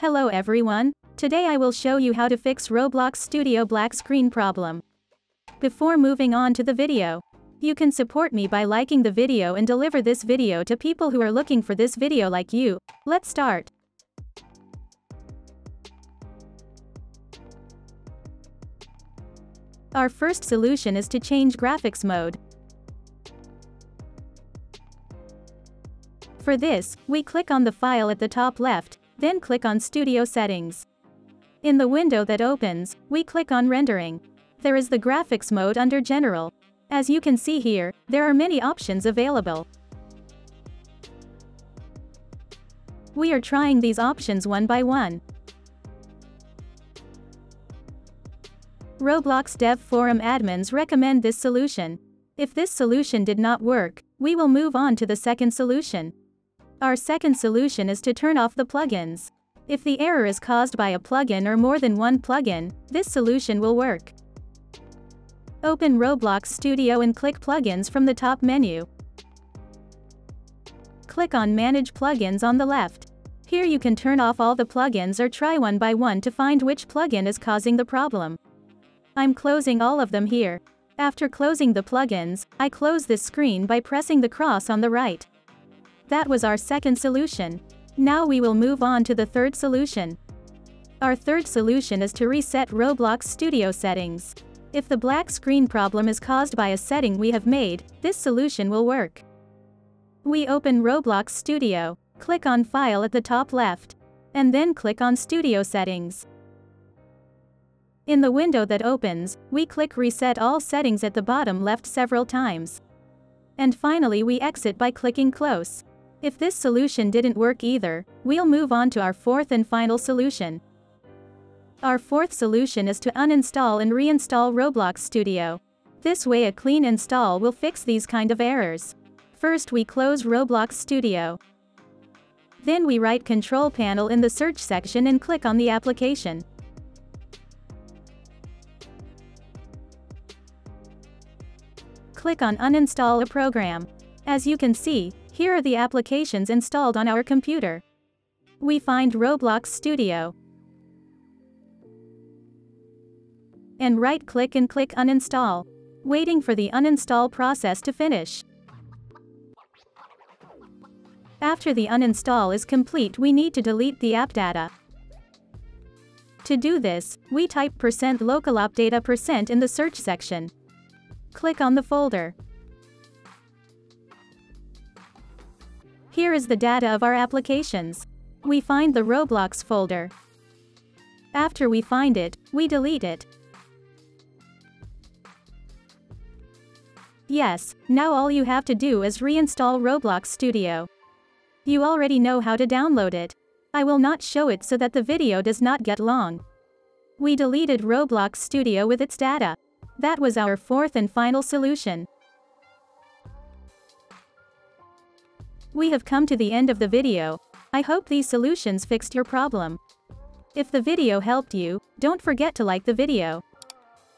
Hello everyone, today I will show you how to fix Roblox Studio black screen problem. Before moving on to the video, you can support me by liking the video and deliver this video to people who are looking for this video like you. Let's start. Our first solution is to change graphics mode. For this, we click on the file at the top left, then click on Studio Settings. In the window that opens, we click on Rendering. There is the Graphics mode under General. As you can see here, there are many options available. We are trying these options one by one. Roblox Dev Forum admins recommend this solution. If this solution did not work, we will move on to the second solution. Our second solution is to turn off the plugins. If the error is caused by a plugin or more than one plugin, this solution will work. Open Roblox Studio and click Plugins from the top menu. Click on Manage Plugins on the left. Here you can turn off all the plugins or try one by one to find which plugin is causing the problem. I'm closing all of them here. After closing the plugins, I close this screen by pressing the cross on the right. That was our second solution. Now we will move on to the third solution. Our third solution is to reset Roblox Studio settings. If the black screen problem is caused by a setting we have made, this solution will work. We open Roblox Studio, click on File at the top left, and then click on Studio Settings. In the window that opens, we click Reset All Settings at the bottom left several times. And finally we exit by clicking Close. If this solution didn't work either, we'll move on to our fourth and final solution. Our fourth solution is to uninstall and reinstall Roblox Studio. This way a clean install will fix these kind of errors. First we close Roblox Studio. Then we write Control Panel in the search section and click on the application. Click on Uninstall a program. As you can see, here are the applications installed on our computer. We find Roblox Studio. And right-click and click Uninstall. Waiting for the uninstall process to finish. After the uninstall is complete we need to delete the app data. To do this, we type percent local app data percent in the search section. Click on the folder. Here is the data of our applications. We find the Roblox folder. After we find it, we delete it. Yes, now all you have to do is reinstall Roblox Studio. You already know how to download it. I will not show it so that the video does not get long. We deleted Roblox Studio with its data. That was our fourth and final solution. We have come to the end of the video. I hope these solutions fixed your problem. If the video helped you, don't forget to like the video.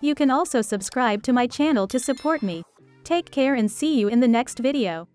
You can also subscribe to my channel to support me. Take care and see you in the next video.